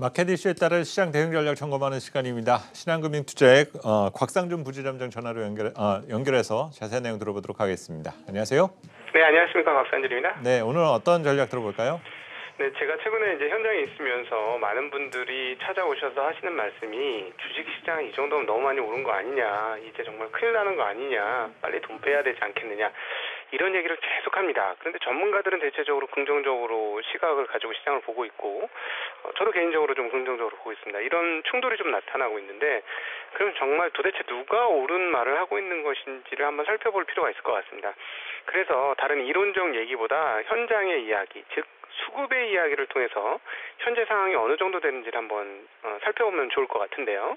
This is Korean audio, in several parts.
마켓 이슈에 따른 시장 대응 전략 점검하는 시간입니다. 신한금융투자의 어, 곽상준 부지점장 전화로 연결, 어, 연결해서 자세한 내용 들어보도록 하겠습니다. 안녕하세요. 네, 안녕하십니까 곽상준입니다. 네, 오늘 어떤 전략 들어볼까요? 네, 제가 최근에 이제 현장에 있으면서 많은 분들이 찾아오셔서 하시는 말씀이 주식 시장 이 정도면 너무 많이 오른 거 아니냐, 이제 정말 큰일 나는 거 아니냐, 빨리 돈 빼야 되지 않겠느냐. 이런 얘기를 계속 합니다. 그런데 전문가들은 대체적으로 긍정적으로 시각을 가지고 시장을 보고 있고 어, 저도 개인적으로 좀 긍정적으로 보고 있습니다. 이런 충돌이 좀 나타나고 있는데 그럼 정말 도대체 누가 옳은 말을 하고 있는 것인지를 한번 살펴볼 필요가 있을 것 같습니다. 그래서 다른 이론적 얘기보다 현장의 이야기, 즉 수급의 이야기를 통해서 현재 상황이 어느 정도 되는지를 한번 어, 살펴보면 좋을 것 같은데요.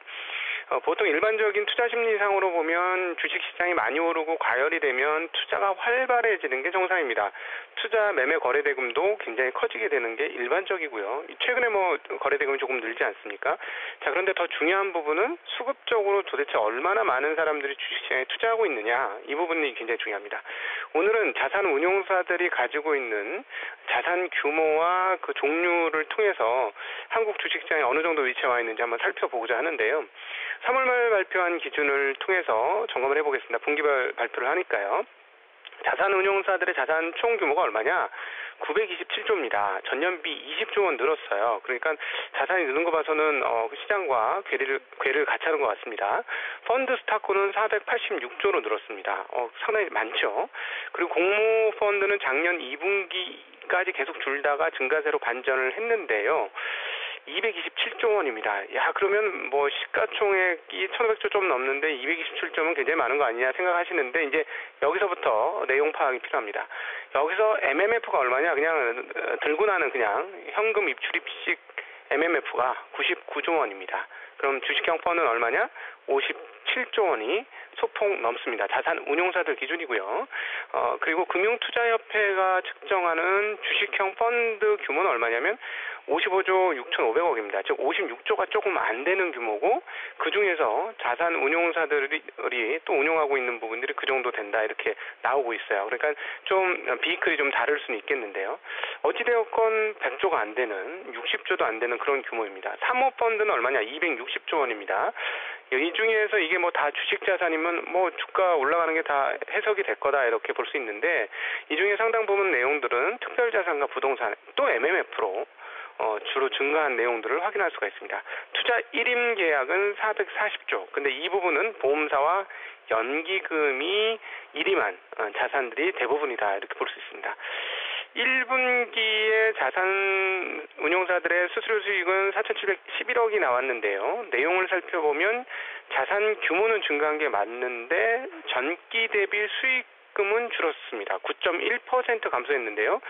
어, 보통 일반적인 투자 심리상으로 보면 주식 시장이 많이 오르고 과열이 되면 투자가 활발해지는 게 정상입니다. 투자 매매 거래 대금도 굉장히 커지게 되는 게 일반적이고요. 최근에 뭐 거래 대금이 조금 늘지 않습니까? 자, 그런데 더 중요한 부분은 수급적으로 도대체 얼마나 많은 사람들이 주식 시장에 투자하고 있느냐 이 부분이 굉장히 중요합니다. 오늘은 자산 운용사들이 가지고 있는 자산 규모와 그 종류를 통해서 한국 주식 시장에 어느 정도 위치해 와 있는지 한번 살펴보고자 하는데요. 3월 말 발표한 기준을 통해서 점검을 해보겠습니다. 분기별 발표를 하니까요. 자산운용사들의 자산 총 규모가 얼마냐? 927조입니다. 전년비 20조 원 늘었어요. 그러니까 자산이 느는 거 봐서는 어, 그 시장과 괴리를, 괴를 같이 하는 것 같습니다. 펀드 스타코는 486조로 늘었습니다. 어, 상당히 많죠. 그리고 공모 펀드는 작년 2분기까지 계속 줄다가 증가세로 반전을 했는데요. 227조 원입니다. 야, 그러면 뭐 시가총액이 1500조 좀 넘는데 227조면 굉장히 많은 거 아니냐 생각하시는데 이제 여기서부터 내용 파악이 필요합니다. 여기서 MMF가 얼마냐? 그냥 들고 나는 그냥 현금 입출입식 MMF가 99조 원입니다. 그럼 주식형 펀드는 얼마냐? 57조 원이 소폭 넘습니다. 자산 운용사들 기준이고요. 어, 그리고 금융투자협회가 측정하는 주식형 펀드 규모는 얼마냐면 55조 6,500억입니다. 즉 56조가 조금 안 되는 규모고 그 중에서 자산 운용사들이 또 운용하고 있는 부분들이 그 정도 된다 이렇게 나오고 있어요. 그러니까 좀 비클이 좀 다를 수는 있겠는데요. 어찌되었건 100조가 안 되는 60조도 안 되는 그런 규모입니다. 사모펀드는 얼마냐? 260조 원입니다. 이 중에서 이게 뭐 다 주식 자산이면 뭐 주가 올라가는 게 다 해석이 될 거다 이렇게 볼 수 있는데 이 중에 상당 부분 내용들은 특별 자산과 부동산 또 MMF로 어, 주로 증가한 내용들을 확인할 수가 있습니다. 투자 1임 계약은 440조. 근데 이 부분은 보험사와 연기금이 1임한 어, 자산들이 대부분이다 이렇게 볼 수 있습니다. 1분기에 자산 운용사들의 수수료 수익은 4,711억이 나왔는데요. 내용을 살펴보면 자산 규모는 증가한 게 맞는데 전기 대비 수익금은 줄었습니다. 9.1% 감소했는데요.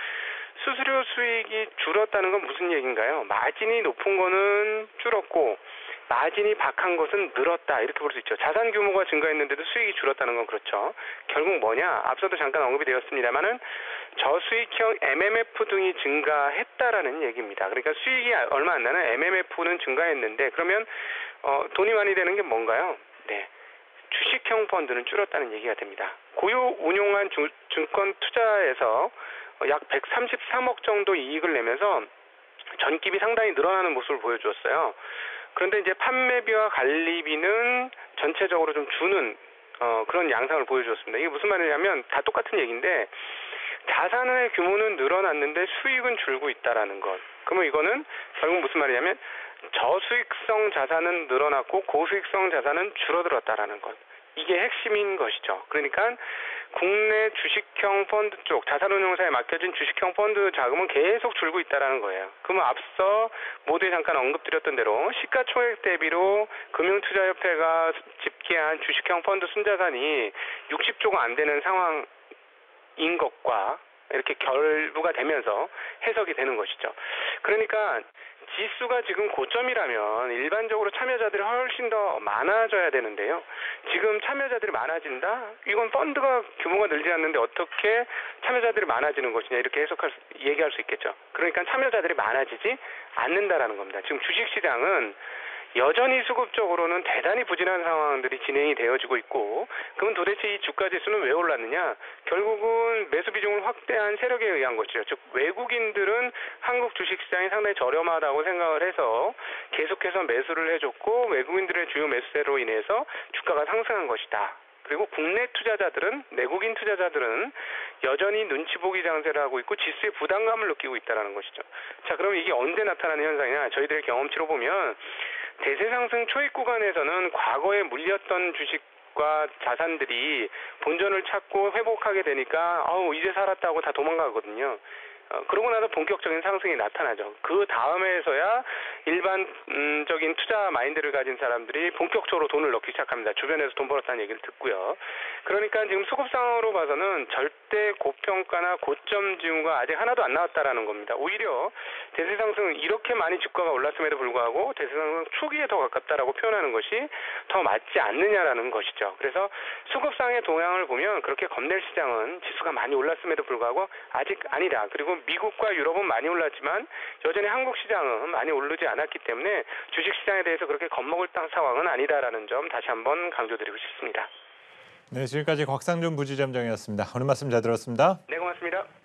수수료 수익이 줄었다는 건 무슨 얘기인가요? 마진이 높은 거는 줄었고 마진이 박한 것은 늘었다 이렇게 볼 수 있죠. 자산 규모가 증가했는데도 수익이 줄었다는 건 그렇죠. 결국 뭐냐? 앞서도 잠깐 언급이 되었습니다만은 저수익형 MMF 등이 증가했다라는 얘기입니다. 그러니까 수익이 얼마 안 나는 MMF는 증가했는데 그러면 어, 돈이 많이 되는 게 뭔가요? 네. 주식형 펀드는 줄었다는 얘기가 됩니다. 고유 운용한 주, 증권 투자에서 약 133억 정도 이익을 내면서 전기비 상당히 늘어나는 모습을 보여주었어요. 그런데 이제 판매비와 관리비는 전체적으로 좀 주는 어, 그런 양상을 보여주었습니다. 이게 무슨 말이냐면 다 똑같은 얘기인데 자산의 규모는 늘어났는데 수익은 줄고 있다라는 것. 그러면 이거는 결국 무슨 말이냐면 저수익성 자산은 늘어났고 고수익성 자산은 줄어들었다라는 것. 이게 핵심인 것이죠. 그러니까 국내 주식형 펀드 쪽 자산운용사에 맡겨진 주식형 펀드 자금은 계속 줄고 있다라는 거예요. 그러면 앞서 모두에 잠깐 언급드렸던 대로 시가총액 대비로 금융투자협회가 집계한 주식형 펀드 순자산이 60조가 안 되는 상황인 것과 이렇게 결부가 되면서 해석이 되는 것이죠. 그러니까 지수가 지금 고점이라면 일반적으로 참여자들이 훨씬 더 많아져야 되는데요. 지금 참여자들이 많아진다? 이건 펀드가 규모가 늘지 않는데 어떻게 참여자들이 많아지는 것이냐 이렇게 해석할 수, 얘기할 수 있겠죠. 그러니까 참여자들이 많아지지 않는다라는 겁니다. 지금 주식시장은 여전히 수급적으로는 대단히 부진한 상황들이 진행이 되어지고 있고 그럼 도대체 이 주가 지수는 왜 올랐느냐? 결국은 매수 비중을 확대한 세력에 의한 것이죠. 즉 외국인들은 한국 주식시장이 상당히 저렴하다고 생각을 해서 계속해서 매수를 해줬고 외국인들의 주요 매수세로 인해서 주가가 상승한 것이다. 그리고 국내 투자자들은 내국인 투자자들은 여전히 눈치 보기 장세를 하고 있고 지수에 부담감을 느끼고 있다는 것이죠. 자, 그럼 이게 언제 나타나는 현상이냐? 저희들의 경험치로 보면 대세 상승 초입 구간에서는 과거에 물렸던 주식 과 자산들이 본전을 찾고 회복하게 되니까 아우 이제 살았다고 다 도망가거든요. 어, 그러고 나서 본격적인 상승이 나타나죠. 그 다음에서야 일반적인 투자 마인드를 가진 사람들이 본격적으로 돈을 넣기 시작합니다. 주변에서 돈 벌었다는 얘기를 듣고요. 그러니까 지금 수급 상황으로 봐서는 절대 고평가나 고점 징후가 아직 하나도 안 나왔다라는 겁니다. 오히려 대세 상승은 이렇게 많이 주가가 올랐음에도 불구하고 대세 상승 초기에 더 가깝다라고 표현하는 것이 더 맞지 않느냐라는 것이죠. 그래서 수급상의 동향을 보면 그렇게 겁낼 시장은 지수가 많이 올랐음에도 불구하고 아직 아니다. 그리고 미국과 유럽은 많이 올랐지만 여전히 한국 시장은 많이 오르지 않 았기 때문에 주식 시장에 대해서 그렇게 겁먹을 땅 상황은 아니다라는 점 다시 한번 강조드리고 싶습니다. 네, 지금까지 곽상준 부지점장이었습니다. 오늘 말씀 잘 들었습니다. 네, 고맙습니다.